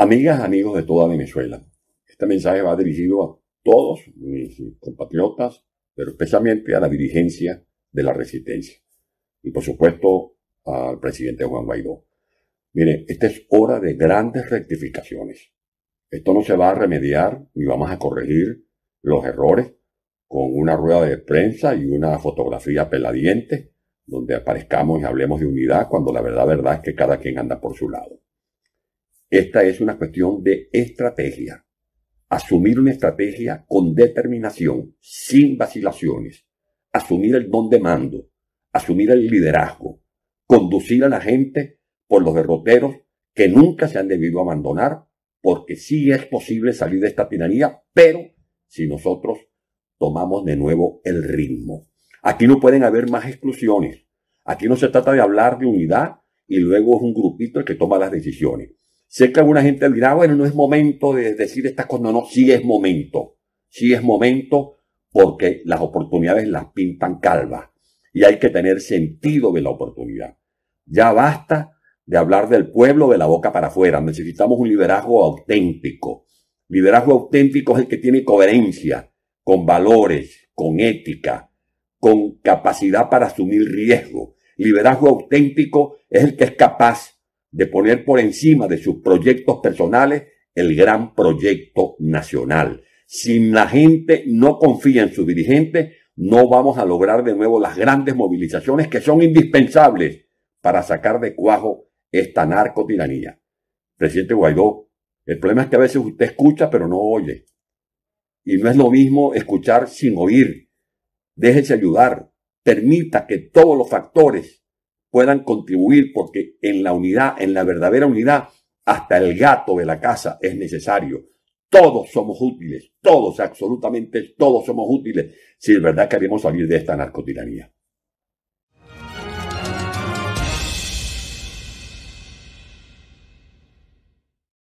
Amigas, amigos de toda Venezuela, este mensaje va dirigido a todos mis compatriotas, pero especialmente a la dirigencia de la resistencia. Y por supuesto al presidente Juan Guaidó. Mire, esta es hora de grandes rectificaciones. Esto no se va a remediar ni vamos a corregir los errores con una rueda de prensa y una fotografía peladiente donde aparezcamos y hablemos de unidad cuando la verdad, verdad es que cada quien anda por su lado. Esta es una cuestión de estrategia. Asumir una estrategia con determinación, sin vacilaciones. Asumir el don de mando, asumir el liderazgo, conducir a la gente por los derroteros que nunca se han debido abandonar, porque sí es posible salir de esta tiranía, pero si nosotros tomamos de nuevo el ritmo. Aquí no pueden haber más exclusiones. Aquí no se trata de hablar de unidad y luego es un grupito el que toma las decisiones. Sé que alguna gente dirá, bueno, no es momento de decir estas cosas. No, no, sí es momento. Sí es momento porque las oportunidades las pintan calvas y hay que tener sentido de la oportunidad. Ya basta de hablar del pueblo de la boca para afuera. Necesitamos un liderazgo auténtico. Liderazgo auténtico es el que tiene coherencia con valores, con ética, con capacidad para asumir riesgo. Liderazgo auténtico es el que es capaz de poner por encima de sus proyectos personales el gran proyecto nacional. Si la gente no confía en su dirigente, no vamos a lograr de nuevo las grandes movilizaciones que son indispensables para sacar de cuajo esta narcotiranía. Presidente Guaidó, el problema es que a veces usted escucha pero no oye. Y no es lo mismo escuchar sin oír. Déjese ayudar. Permita que todos los factores puedan contribuir, porque en la unidad, en la verdadera unidad, hasta el gato de la casa es necesario. Todos somos útiles, todos, absolutamente todos somos útiles, si de verdad queremos salir de esta narcotiranía.